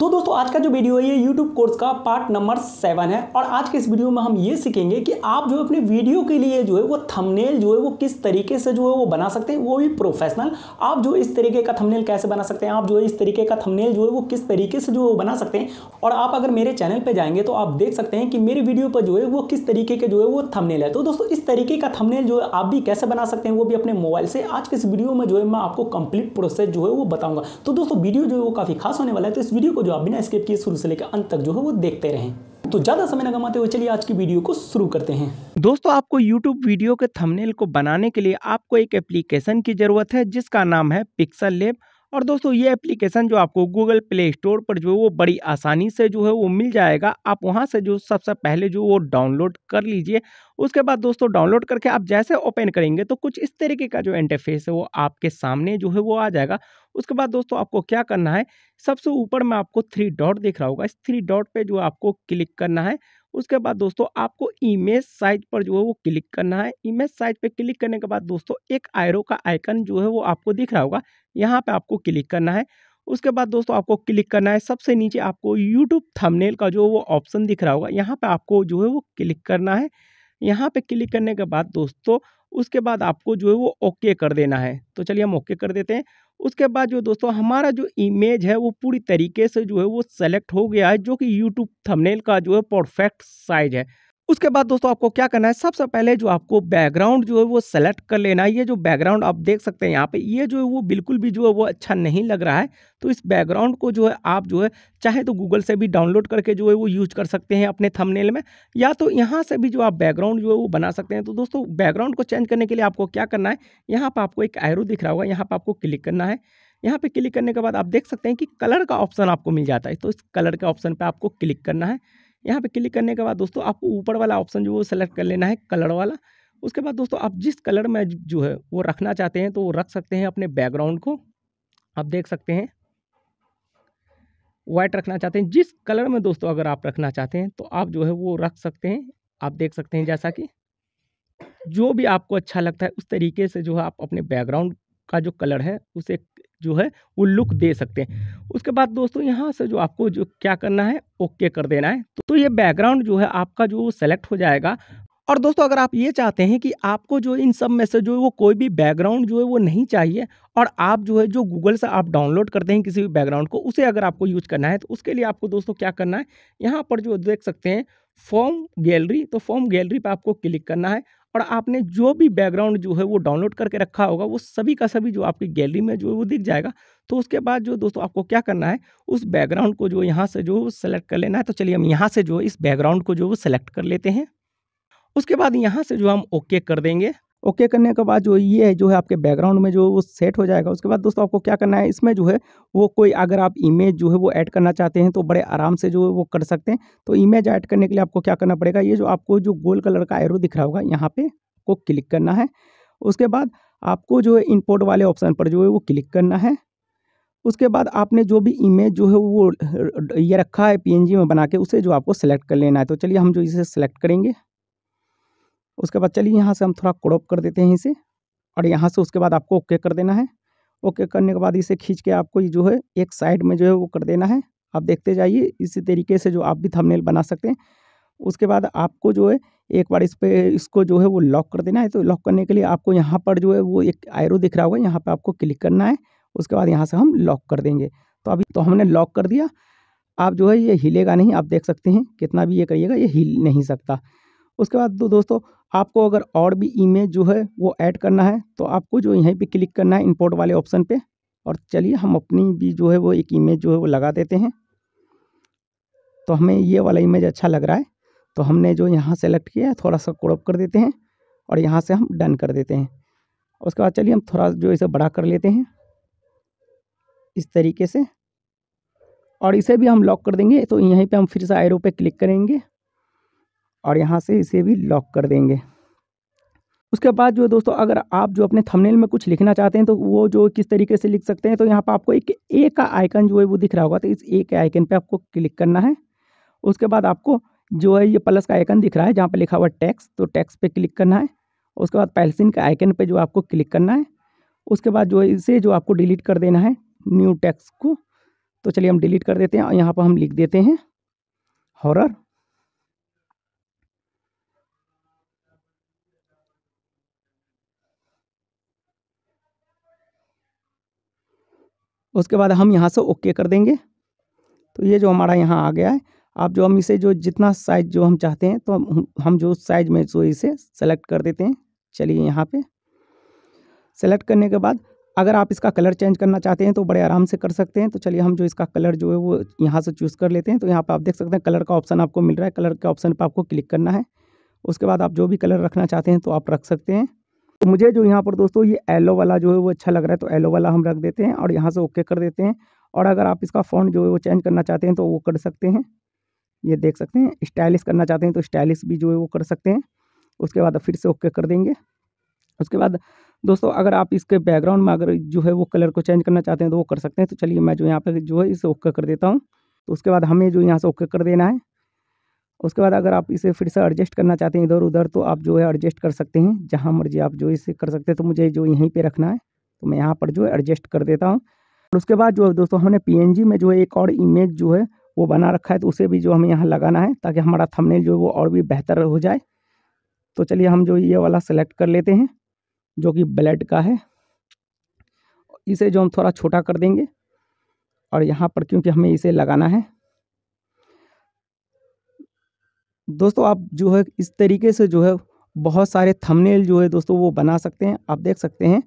तो दोस्तों आज का जो वीडियो है ये यूट्यूब कोर्स का पार्ट नंबर सेवन है और आज के इस वीडियो में हम ये सीखेंगे कि आप जो अपने वीडियो के लिए जो है वो थंबनेल जो है वो किस तरीके से जो है वो बना सकते हैं वो भी प्रोफेशनल आप जो इस तरीके का थंबनेल कैसे बना सकते हैं आप जो है इस तरीके का थंबनेल जो है वो किस तरीके से जो है वो बना सकते हैं और आप अगर मेरे चैनल पर जाएँगे तो आप देख सकते हैं कि मेरे वीडियो पर जो है वो किस तरीके के जो है वो थमनेल है तो दोस्तों इस तरीके का थमनेल जो है आप भी कैसे बना सकते हैं वो भी अपने मोबाइल से आज के इस वीडियो में जो है मैं आपको कंप्लीट प्रोसेस जो है वो बताऊँगा तो दोस्तों वीडियो जो है वो काफ़ी खास होने वाला है तो इस वीडियो को जो आप बिना स्किप की शुरू से लेकर अंत तक जो है वो देखते रहें। तो ज़्यादा समय न कमाते हुए चलिए आज की वीडियो को शुरू करते हैं। दोस्तों, आपको YouTube वीडियो के थंबनेल को बनाने के लिए आपको एक एप्लीकेशन की ज़रूरत है, जिसका नाम है पिक्सल लेब और दोस्तों, ये एप्लीकेशन जो आपको गूगल प्ले स्टोर पर जो है, वो बड़ी आसानी से जो है, वो मिल जाएगा। आप वहाँ से जो सबसे पहले जो वो डाउनलोड कर लीजिए। उसके बाद दोस्तों, डाउनलोड करके आप जैसे ओपन करेंगे तो कुछ इस तरीके का जो इंटरफेस है, वो आपके सामने जो है, वो आ जाएगा। उसके बाद दोस्तों, आपको क्या करना है, सबसे ऊपर में आपको थ्री डॉट दिख रहा होगा। इस थ्री डॉट पर जो आपको क्लिक करना है उसके बाद दोस्तों आपको इमेज साइज़ पर जो है वो क्लिक करना है। इमेज साइज़ पर क्लिक करने के बाद दोस्तों एक आयरो का आइकन जो है वो आपको दिख रहा होगा। यहाँ पर आपको क्लिक करना है। उसके बाद दोस्तों आपको क्लिक करना है। सबसे नीचे आपको यूट्यूब थंबनेल का जो वो ऑप्शन दिख रहा होगा। यहाँ पर आपको जो है वो क्लिक करना है। यहाँ पे क्लिक करने के बाद दोस्तों उसके बाद आपको जो है वो ओके कर देना है। तो चलिए हम ओके कर देते हैं। उसके बाद जो दोस्तों, हमारा जो इमेज है वो पूरी तरीके से जो है वो सेलेक्ट हो गया है, जो कि यूट्यूब थंबनेल का जो है परफेक्ट साइज़ है। उसके बाद दोस्तों आपको क्या करना है? सबसे पहले जो आपको बैकग्राउंड जो है वो सेलेक्ट कर लेना है। ये जो बैकग्राउंड आप देख सकते हैं यहाँ पे, ये जो है वो बिल्कुल भी जो है वो अच्छा नहीं लग रहा है। तो इस बैकग्राउंड को जो है आप जो है, चाहे तो गूगल से भी डाउनलोड करके जो है वो यूज़ कर सकते हैं अपने थंबनेल में, या तो यहाँ से भी जो आप बैकग्राउंड जो है वो बना सकते हैं। तो दोस्तों बैकग्राउंड को चेंज करने के लिए आपको क्या करना है? यहाँ पर आपको एक एरो दिख रहा होगा, यहाँ पर आपको क्लिक करना है। यहाँ पे क्लिक करने के बाद आप देख सकते हैं कि कलर का ऑप्शन आपको मिल जाता है। तो इस कलर के ऑप्शन पर आपको क्लिक करना है। यहाँ पे क्लिक करने के बाद दोस्तों आपको ऊपर वाला ऑप्शन जो सेलेक्ट कर लेना है कलर वाला। उसके बाद दोस्तों आप जिस कलर में जो है वो रखना चाहते हैं तो वो रख सकते हैं अपने बैकग्राउंड को। आप देख सकते हैं। वाइट रखना चाहते हैं। जिस कलर में दोस्तों अगर आप रखना चाहते हैं तो आप जो है वो रख सकते हैं। आप देख सकते हैं जैसा कि जो भी आपको अच्छा लगता है उस तरीके से जो है आप अपने बैकग्राउंड का जो कलर है उसे जो है वो लुक दे सकते हैं। उसके बाद दोस्तों यहाँ से जो आपको जो क्या करना है ओके कर देना है। तो, ये बैकग्राउंड जो है आपका जो सेलेक्ट हो जाएगा। और दोस्तों अगर आप ये चाहते हैं कि आपको जो इन सब में से जो है वो कोई भी बैकग्राउंड जो है वो नहीं चाहिए और आप जो है जो गूगल से आप डाउनलोड करते हैं किसी भी बैकग्राउंड को उसे अगर आपको यूज़ करना है तो उसके लिए आपको दोस्तों क्या करना है यहाँ पर जो देख सकते हैं फॉर्म गैलरी तो फॉर्म गैलरी पर आपको क्लिक करना है। और आपने जो भी बैकग्राउंड जो है वो डाउनलोड करके रखा होगा, वो सभी का सभी जो आपकी गैलरी में जो है वो दिख जाएगा। तो उसके बाद जो दोस्तों आपको क्या करना है, उस बैकग्राउंड को जो यहाँ से जो सेलेक्ट कर लेना है। तो चलिए हम यहाँ से जो इस बैकग्राउंड को जो वो सेलेक्ट कर लेते हैं। उसके बाद यहाँ से जो हम ओके कर देंगे। ओके करने के बाद जो ये है, जो है आपके बैकग्राउंड में जो वो सेट हो जाएगा, उसके बाद दोस्तों आपको क्या करना है, इसमें जो है वो कोई अगर आप इमेज जो है वो ऐड करना चाहते हैं तो बड़े आराम से जो है वो कर सकते हैं। तो इमेज ऐड करने के लिए आपको क्या करना पड़ेगा, ये जो आपको जो गोल कलर का एरो दिख रहा होगा, यहाँ पर को क्लिक करना है। उसके बाद आपको जो है इनपोर्ट वाले ऑप्शन पर जो है वो क्लिक करना है। उसके बाद आपने जो भी इमेज जो है वो, ये रखा है पीएनजी में बना के, उसे जो आपको सेलेक्ट कर लेना है। तो चलिए हम जो इसे सेलेक्ट करेंगे। उसके बाद चलिए यहाँ से हम थोड़ा क्रॉप कर देते हैं इसे और यहाँ से उसके बाद आपको ओके कर देना है। ओके करने के बाद इसे खींच के आपको जो है एक साइड में जो है वो कर देना है। आप देखते जाइए इसी तरीके से जो आप भी थंबनेल बना सकते हैं। उसके बाद आपको जो है एक बार इस पर इसको जो है वो लॉक कर देना है। तो लॉक करने के लिए आपको यहाँ पर जो है वो एक आयरो दिख रहा होगा, यहाँ पर आपको क्लिक करना है। उसके बाद यहाँ से हम लॉक कर देंगे। तो अभी तो हमने लॉक कर दिया। आप जो है ये हिलेगा नहीं, आप देख सकते हैं, कितना भी ये करिएगा, ये हिल नहीं सकता। उसके बाद दो दोस्तों, आपको अगर और भी इमेज जो है वो ऐड करना है तो आपको जो यहीं पे क्लिक करना है इंपोर्ट वाले ऑप्शन पे, और चलिए हम अपनी भी जो है वो एक इमेज जो है वो लगा देते हैं। तो हमें ये वाला इमेज अच्छा लग रहा है तो हमने जो यहाँ सेलेक्ट किया है, थोड़ा सा क्रॉप कर देते हैं, और यहाँ से हम डन कर देते हैं। उसके बाद चलिए हम थोड़ा जो इसे बड़ा कर लेते हैं, इस तरीके से, और इसे भी हम लॉक कर देंगे तो यहीं पे हम फिर से आयरो पे क्लिक करेंगे। और यहाँ से इसे भी लॉक कर देंगे। उसके बाद जो है दोस्तों, अगर आप जो अपने थंबनेल में कुछ लिखना चाहते हैं तो वो जो किस तरीके से लिख सकते हैं तो यहाँ पर आपको एक ए का आइकन जो है वो दिख रहा होगा तो इस ए के आइकन पे आपको क्लिक करना है। उसके बाद आपको जो है ये प्लस का आइकन दिख रहा है, जहाँ पर लिखा हुआ टैक्स तो टैक्स पे क्लिक करना है। उसके बाद पैलसिन का आइकन पे जो आपको क्लिक करना है। उसके बाद जो है इसे जो आपको डिलीट कर देना है न्यू टैक्स को। तो चलिए हम डिलीट कर देते हैं और यहाँ पर हम लिख देते हैं हॉरर उसके बाद हम यहाँ से ओके कर देंगे। तो ये जो हमारा यहाँ आ गया है, आप जो हम इसे जो जितना साइज़ जो हम चाहते हैं तो हम जो साइज़ में जो इसे सेलेक्ट कर देते हैं। चलिए यहाँ पे। सेलेक्ट करने के बाद अगर आप इसका कलर चेंज करना चाहते हैं तो बड़े आराम से कर सकते हैं। तो चलिए हम जो इसका कलर जो है, वो यहाँ से चूज़ कर लेते हैं। तो यहाँ पर आप देख सकते हैं कलर का ऑप्शन आपको मिल रहा है। कलर के ऑप्शन पर आपको क्लिक करना है। उसके बाद आप जो भी कलर रखना चाहते हैं तो आप रख सकते हैं। तो मुझे जो यहाँ पर दोस्तों ये येलो वाला जो है वो अच्छा लग रहा है तो येलो वाला हम रख देते हैं और यहाँ से ओके कर देते हैं। और अगर आप इसका फ़ॉन्ट जो है वो चेंज करना चाहते हैं तो वो कर सकते हैं। ये देख सकते हैं स्टाइलिश करना चाहते हैं तो स्टाइलिश भी जो है वो कर सकते हैं। उसके बाद फिर से ओके कर देंगे। उसके बाद दोस्तों अगर आप इसके बैकग्राउंड में अगर जो है वो कलर को चेंज करना चाहते हैं तो वो कर सकते हैं। तो चलिए मैं जो यहाँ पर जो है इसे ओके कर देता हूँ। तो उसके बाद हमें जो यहाँ से ओके कर देना है। उसके बाद अगर आप इसे फिर से एडजस्ट करना चाहते हैं इधर उधर तो आप जो है एडजस्ट कर सकते हैं। जहाँ मर्ज़ी आप जो इसे कर सकते हैं तो मुझे जो यहीं पर रखना है तो मैं यहाँ पर जो है एडजस्ट कर देता हूँ। और उसके बाद जो है दोस्तों, हमने पीएनजी में जो है एक और इमेज जो है, वो बना रखा है तो उसे भी जो हमें यहाँ लगाना है, ताकि हमारा थंबनेल जो है वो और भी बेहतर हो जाए। तो चलिए हम जो ये वाला सेलेक्ट कर लेते हैं, जो कि ब्लड का है। इसे जो हम थोड़ा छोटा कर देंगे, और यहाँ पर क्योंकि हमें इसे लगाना है दोस्तों आप जो है इस तरीके से जो है बहुत सारे थंबनेल जो है दोस्तों वो बना सकते हैं आप देख सकते हैं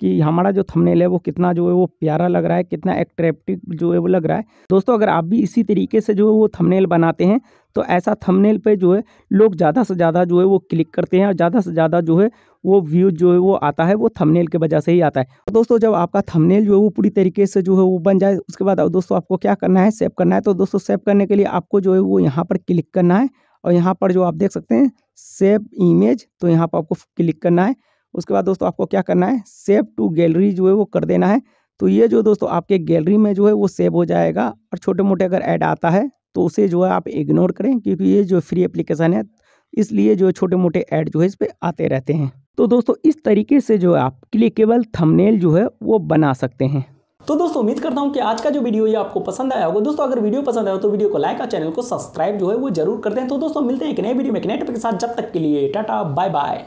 कि हमारा जो थंबनेल है वो कितना जो है वो प्यारा लग रहा है कितना एट्रैक्टिव जो है वो लग रहा है दोस्तों अगर आप भी इसी तरीके से जो है वो थंबनेल बनाते हैं तो ऐसा थंबनेल पे जो है लोग ज़्यादा से ज़्यादा जो है वो क्लिक करते हैं और ज़्यादा से ज़्यादा जो है वो व्यू जो है वो आता है वो थंबनेल के वजह से ही आता है तो दोस्तों जब आपका थंबनेल जो है वो पूरी तरीके से जो है वो बन जाए उसके बाद दोस्तों आपको क्या करना है सेव करना है तो दोस्तों सेव करने के लिए आपको जो है वो यहाँ पर क्लिक करना है और यहाँ पर जो आप देख सकते हैं सेव इमेज तो यहाँ पर आपको क्लिक करना है। उसके बाद दोस्तों आपको क्या करना है? सेव टू गैलरी जो है वो कर देना है। तो ये जो दोस्तों आपके गैलरी में जो है वो सेव हो जाएगा और छोटे मोटे अगर ऐड आता है तो उसे जो है आप इग्नोर करें क्योंकि ये जो फ्री एप्लीकेशन है, इसलिए जो छोटे मोटे ऐड जो है इस पर आते रहते हैं। तो दोस्तों इस तरीके से जो है आप क्लिकेबल थंबनेल जो है वो बना सकते हैं। तो दोस्तों, उम्मीद करता हूँ कि आज का जो वीडियो ये आपको पसंद आया होगा। दोस्तों, अगर वीडियो पसंद आया तो वीडियो को लाइक और चैनल को सब्सक्राइब जो है वो ज़रूर कर दें। तो दोस्तों, मिलते हैं एक नए वीडियो में, एक नए के साथ। जब तक के लिए, टाटा बाय बाय